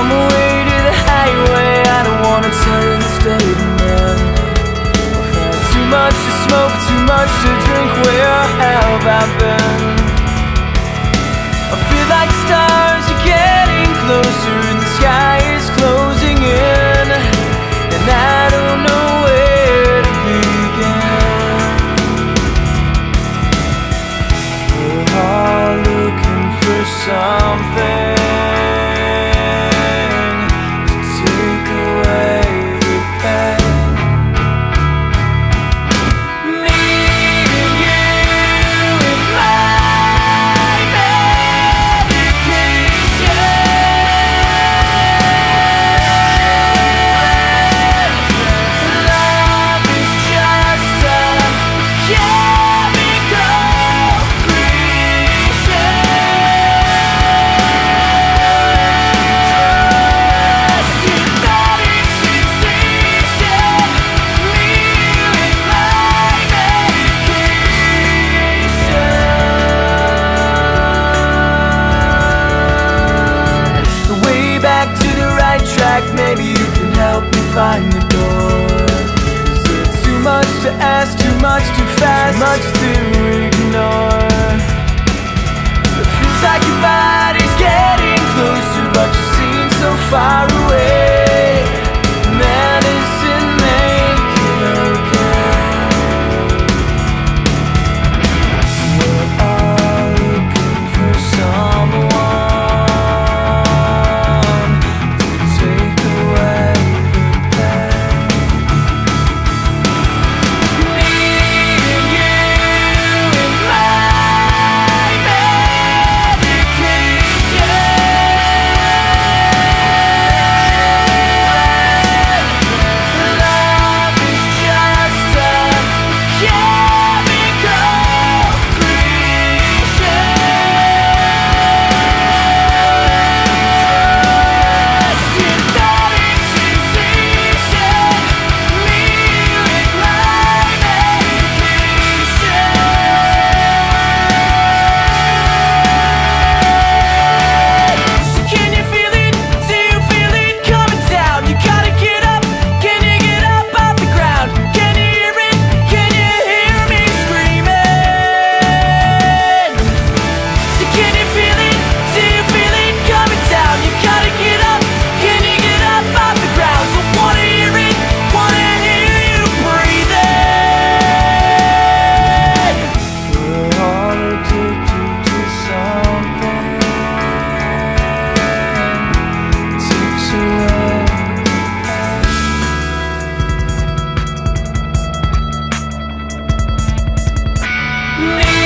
on my way to the highway. I don't wanna too much to smoke, too much to drink. Where have I been? help me find the door Is it too much to ask, too much too fast, too much to ignore. Need